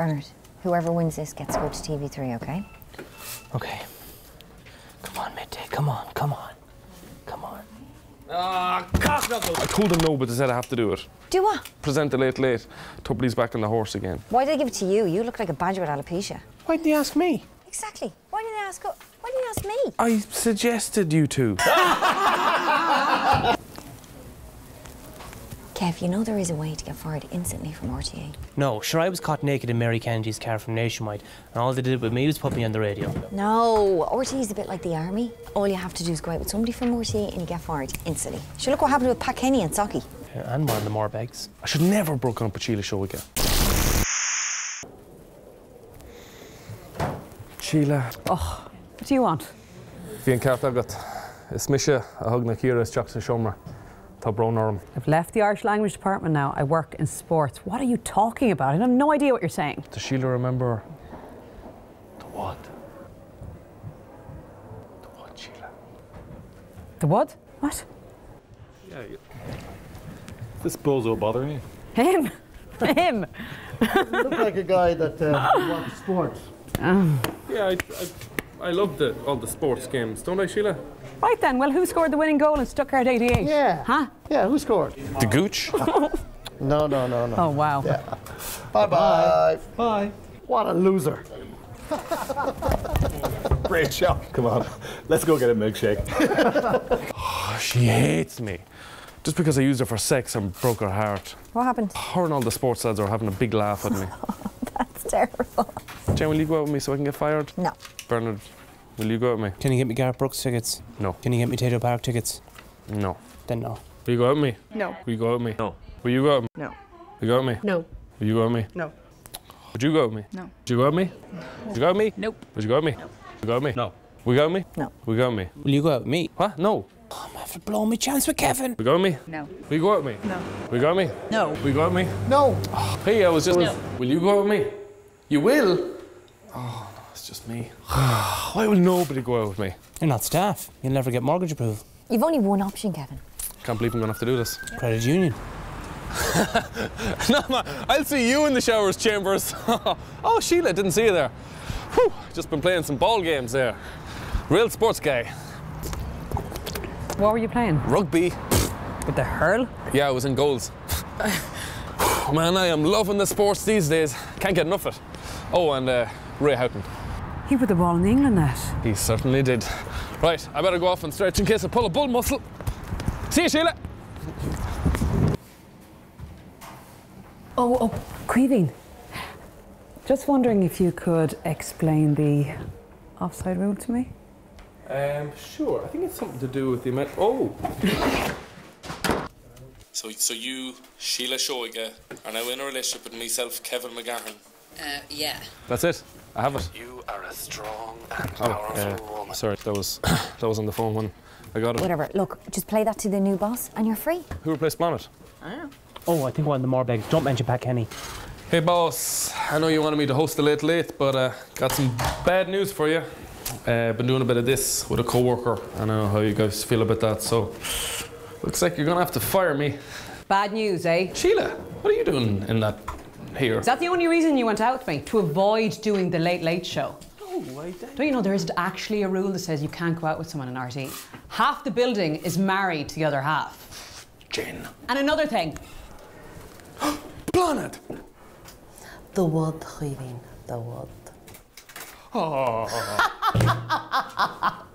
Bernard, whoever wins this gets to go to TV3, okay? Okay. Come on, midday. Come on, come on. Come on. Ah, cocknuckle! I told him no, but they said I have to do it. Do what? Present the late late. Tubridy's back on the horse again. Why did they give it to you? You look like a badger with alopecia. Why didn't you ask me? Exactly. Why didn't they ask? Why didn't you ask me? I suggested you two. Kev, you know there is a way to get fired instantly from RTÉ. No, sure, I was caught naked in Mary Kennedy's car from Nationwide, and all they did with me was put me on the radio. No, RTÉ is a bit like the army. All you have to do is go out with somebody from RTÉ and you get fired instantly. Sure, look what happened with Pat Kenny and Socky. Yeah, and one of the more bags. I should never have broken up with Síle Seoige. Sheila, oh, What do you want? bhíon ceart agat. Is mise a thug na círa is teach sa siomra. Tá brón. I've left the Irish language department now. I work in sports. What are you talking about? I have no idea what you're saying. Does Síle remember the what? The what, Síle? The what? What? Yeah, you- this bozo bothering you? Him? Him? look like a guy that uh, wants sports. Yeah, I, I, I love the, all the sports games, don't I, Síle? Right then, well, who scored the winning goal in Stuttgart 88? Yeah. Huh? Yeah, who scored? The Gooch? No, no, no, no. Oh, wow. Yeah. Bye bye. Bye. What a loser. Great shot. Come on, let's go get a milkshake. Oh, she hates me. Just because I used her for sex and broke her heart. What happened? Her and all the sports lads are having a big laugh at me. That's terrible. Jen, will you go out with me so I can get fired? No. Bernard, will you go out with me? Can you get me Garth Brooks tickets? No. Can you get me Tayto Park tickets? No. Then no. Will you go out with me? No. Will you go out with me? No. Will you go out with me? No. Will you go out with me? No. Will you go out with me? No. Would you go out with me? No. Would you go out with me? Would you go out with me? Nope. Would you go out with me? Would you go out with me? No. Will you go out with me? No. Will you go out with me? Will you go out with me? What? No. I'm after blowing my chance with Kevin. Will you go out with me? No. Will you go out with me? No. Will you go out with me? No. Will you go out with me? No. Hey, I was just. Will you go out with me? You will? Oh, no, it's just me. Why will nobody go out with me? You're not staff. You'll never get mortgage approved. You've only one option, Kevin. Can't believe I'm gonna have to do this. Credit union. no, man, I'll see you in the showers, Chambers. oh, Síle, didn't see you there. Whew, just been playing some ball games there. Real sports guy. What were you playing? Rugby. With the hurl? Yeah, I was in goals. Man, I am loving the sports these days. Can't get enough of it. Oh, and uh, Ray Houghton. He put the ball in the England net. He certainly did. Right, I better go off and stretch in case I pull a bull muscle. See you, Síle. Oh, oh, Caoimhín. Just wondering if you could explain the offside rule to me? Um, sure. I think it's something to do with the amount. Oh. So, so you, Síle Seoige, are now in a relationship with myself, Kevin McGahern. Uh, yeah. That's it. I have it. You are a strong and Oh, uh, sorry, that was that was on the phone when I got it. Whatever. Look, just play that to the new boss and you're free. Who replaced Planet? Oh, I think one of the more bags. Don't mention Pat Kenny. Hey, boss. I know you wanted me to host the late late, but uh, got some bad news for you. Uh, been doing a bit of this with a co-worker. I don't know how you guys feel about that. So, looks like you're gonna have to fire me. Bad news, eh? Síle, what are you doing in that here? Is that the only reason you went out with me? To avoid doing the Late Late Show? No, I Don't you know there isn't actually a rule that says you can't go out with someone in RT? Half the building is married to the other half. Jen. And another thing, Planet. The word, Caoimhín. The word. Oh. Ah.